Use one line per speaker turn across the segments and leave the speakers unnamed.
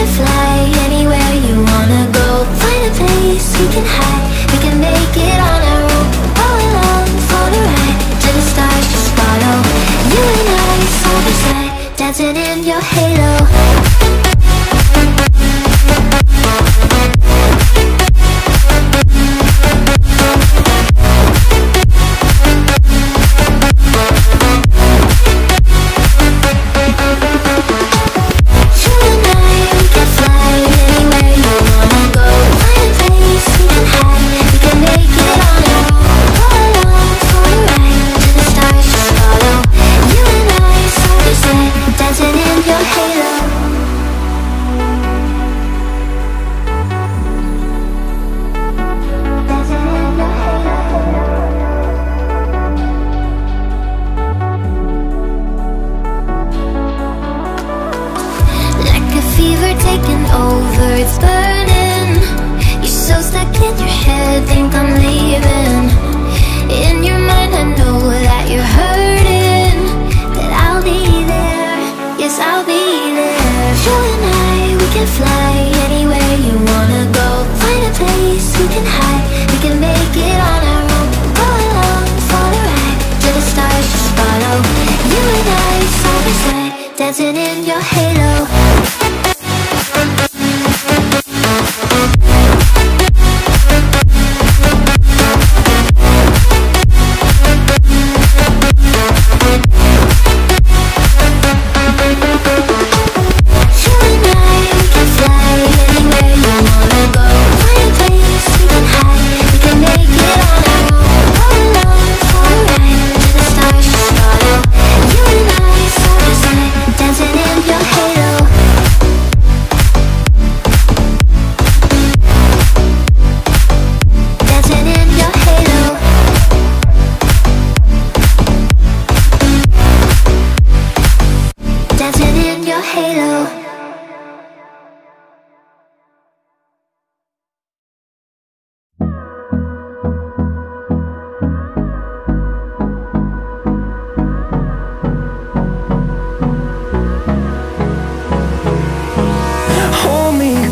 can fly anywhere you wanna go. Find a place we can hide. We can make it on our own. All along for the ride. To the stars just follow. You and I side by side Dancing in your head.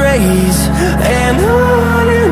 rays and on and